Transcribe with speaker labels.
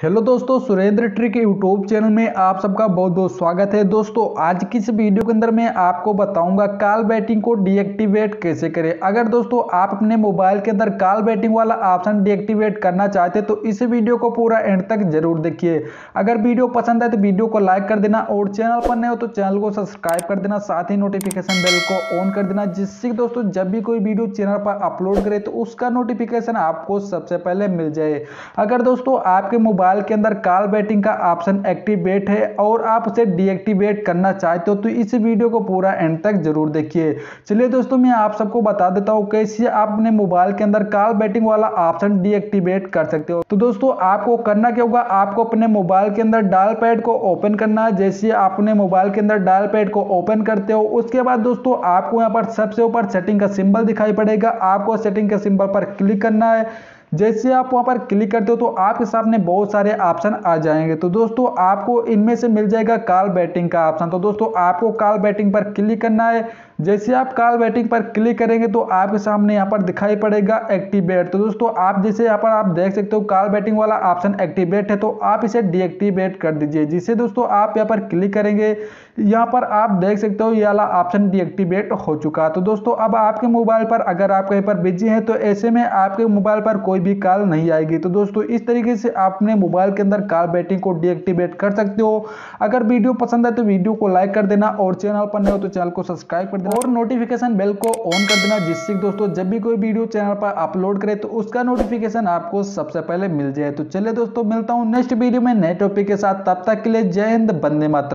Speaker 1: Hello दोस्तों, Surendra tree के YouTube channel में आप सबका बहुत बहुत स्वागत है। दोस्तों, आज की इस वीडियो के अंदर मैं आपको बताऊँगा कॉल बैटिंग को डीएक्टिवेट कैसे करें। अगर दोस्तों, आप अपने मोबाइल के अंदर कॉल बैटिंग वाला ऑप्शन डीएक्टिवेट करना चाहते हैं तो इस वीडियो को पूरा एंड तक ज़रूर देखिए। अगर वीडियो पसंद है तो वीडियो को लाइक कर देना और चैनल पर नए हो तो चैनल को सब्सक्राइब कर देना। साथ ही नोटिफिकेशन बेल को ऑन कर देना, जिससे दोस्तों, जब भी कोई वीडियो चैनल पर अपलोड करे तो उसका नोटिफिकेशन आपको सबसे पहले मिल जाए। अगर दोस्तों, आपके मोबाइल मोबाइल के अंदर कॉल बैटिंग का ऑप्शन एक्टिवेट है और आप उसे डीएक्टिवेट करना चाहते हो तो इस वीडियो को पूरा एंड तक ज़रूर देखिए। चलिए दोस्तों, मैं आप सबको बता देता हूँ कैसे आप अपने मोबाइल के अंदर कॉल बैटिंग वाला ऑप्शन डीएक्टिवेट कर सकते हो। तो दोस्तों, आपको करना क्या होगा, आपको अपने मोबाइल के अंदर डायल पैड को ओपन करना है। जैसे आप अपने मोबाइल के अंदर डायल पैड को ओपन करते हो, उसके बाद दोस्तों, आपको यहाँ पर सबसे ऊपर सेटिंग का सिंबल दिखाई पड़ेगा। आपको सेटिंग के सिंबल पर क्लिक करना है। जैसे आप वहाँ पर क्लिक करते हो तो आपके सामने बहुत सारे ऑप्शन आ जाएँगे। तो दोस्तों, आपको इनमें से मिल जाएगा कॉल बैटिंग का ऑप्शन तो दोस्तों, आपको कॉल बैटिंग पर क्लिक करना है। जैसे आप कॉल बैटिंग पर क्लिक करेंगे तो आपके सामने यहाँ पर दिखाई पड़ेगा एक्टिवेट तो दोस्तों, आप जैसे यहाँ पर आप देख सकते हो कॉल बैटिंग वाला ऑप्शन एक्टिवेट है तो आप इसे डीएक्टिवेट कर दीजिए, जिससे दोस्तों आप यहाँ पर क्लिक करेंगे, यहाँ पर आप देख सकते हो ये वाला ऑप्शन डीएक्टिवेट हो चुका है। तो दोस्तों, अब आपके मोबाइल पर अगर आप कहीं पर बिज़ी हैं तो ऐसे में आपके मोबाइल पर कोई भी कॉल नहीं आएगी। तो दोस्तों, इस तरीके से आप अपने मोबाइल के अंदर कॉल बैटिंग को डीएक्टिवेट कर सकते हो। अगर वीडियो पसंद है तो वीडियो को लाइक कर देना और चैनल पर नहीं हो तो चैनल को सब्सक्राइब कर देना। और नोटिफिकेशन बेल को ऑन कर देना। जिससे दोस्तों, जब भी कोई वीडियो चैनल पर अपलोड करे तो उसका नोटिफिकेशन आपको सबसे पहले मिल जाए। तो चले दोस्तों, मिलता हूँ नेक्स्ट वीडियो में नए टॉपिक के साथ। तब तक के लिए जय हिंद बंदे मात्र